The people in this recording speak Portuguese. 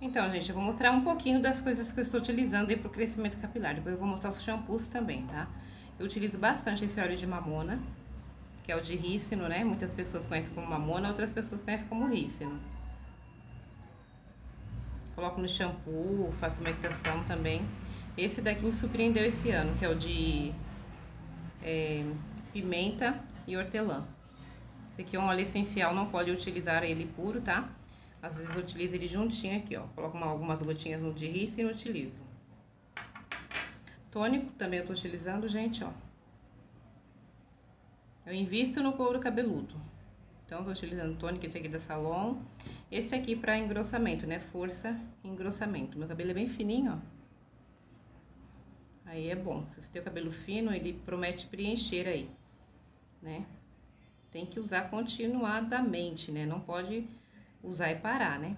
Então, gente, eu vou mostrar um pouquinho das coisas que eu estou utilizando aí pro crescimento capilar. Depois eu vou mostrar os shampoos também, tá? Eu utilizo bastante esse óleo de mamona, que é o de rícino, né? Muitas pessoas conhecem como mamona, outras pessoas conhecem como rícino. Coloco no shampoo, faço meditação também. Esse daqui me surpreendeu esse ano, que é o de é, pimenta e hortelã. Esse aqui é um óleo essencial, não pode utilizar ele puro, tá? Às vezes eu utilizo ele juntinho aqui, ó. Coloco uma, algumas gotinhas no de e não utilizo. Tônico também eu tô utilizando, gente, ó. Eu invisto no couro cabeludo. Então, tô utilizando tônico, esse aqui da Salon. Esse aqui pra engrossamento, né? Força e engrossamento. Meu cabelo é bem fininho, ó. Aí é bom. Se você tem o cabelo fino, ele promete preencher aí, né? Tem que usar continuadamente, né? Não pode usar e parar, né?